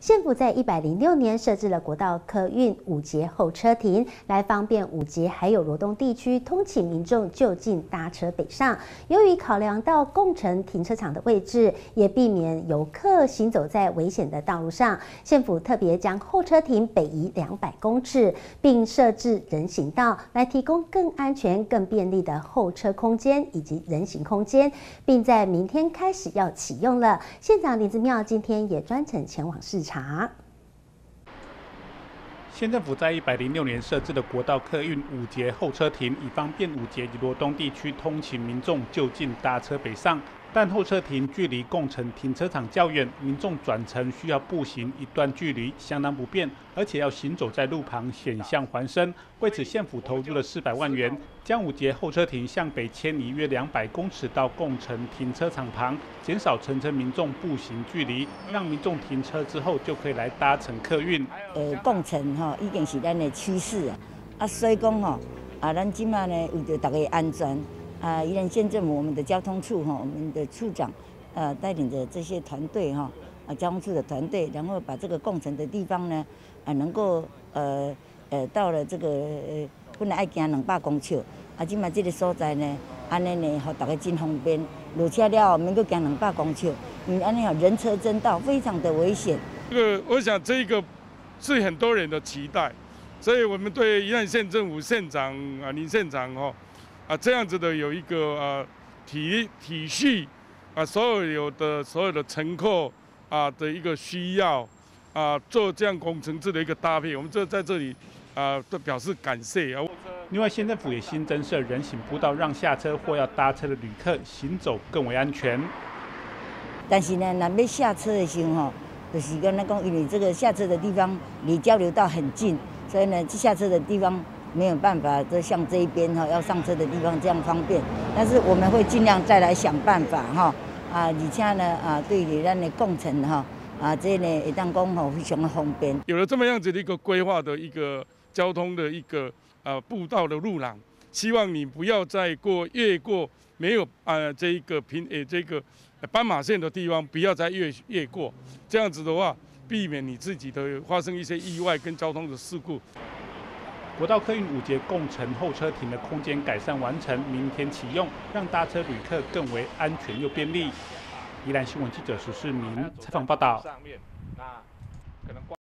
县府在一百零六年设置了国道客运五节候车亭，来方便五节还有罗东地区通勤民众就近搭车北上。由于考量到共乘停车场的位置，也避免游客行走在危险的道路上，县府特别将候车亭北移两百公尺，并设置人行道，来提供更安全、更便利的候车空间以及人行空间，并在明天开始要启用了。县长林子妙今天也专程前往视察。县政府在一百零六年设置的国道客运五节候车亭，以方便五节及罗东地区通勤民众就近搭车北上。但候车亭距离共乘停车场较远，民众转乘需要步行一段距离，相当不便，而且要行走在路旁，险象环生。为此，县府投入了四百万元，将五节候车亭向北迁移约两百公尺到共乘停车场旁，减少乘车民众步行距离，让民众停车之后就可以来搭乘客运。呃，共乘哈已经是咱的趋势啊，啊，所以讲吼，啊，咱今嘛呢为着大家安全。啊，宜兰县政府我们的交通处哈，我们的处长，呃，带领着这些团队哈，啊，交通处的团队，然后把这个共乘的地方呢，啊，能够呃呃到了这个本来爱行两百公尺，啊，今嘛这个所在呢，安尼呢，和大家真方便，落车了后免够行两百公尺，嗯安尼哦人车争道，非常的危险。这个我想这一个是很多人的期待，所以我们对宜兰县政府县长啊林县长哦。啊，这样子的有一个啊体体系啊，所有有的所有的乘客啊的一个需要啊，做这样工程制的一个搭配，我们这在这里啊都表示感谢啊。另外，县政府也新增设人行步道，让下车或要搭车的旅客行走更为安全。但是呢，那要下车的时候哈，就是跟那讲，因为这个下车的地方离交流道很近，所以呢，下车的地方。没有办法，就像这一边哈，要上车的地方这样方便。但是我们会尽量再来想办法哈啊，而且呢啊，对于咱的共乘哈啊，这呢一旦讲吼非常的方便。有了这么样子的一个规划的一个交通的一个呃步道的路廊，希望你不要再过越过没有啊这一个平诶这个斑马线的地方，不要再越越过。这样子的话，避免你自己的发生一些意外跟交通的事故。国道客运五节共乘候车亭的空间改善完成，明天启用，让搭车旅客更为安全又便利。宜兰新闻记者石世明采访报道。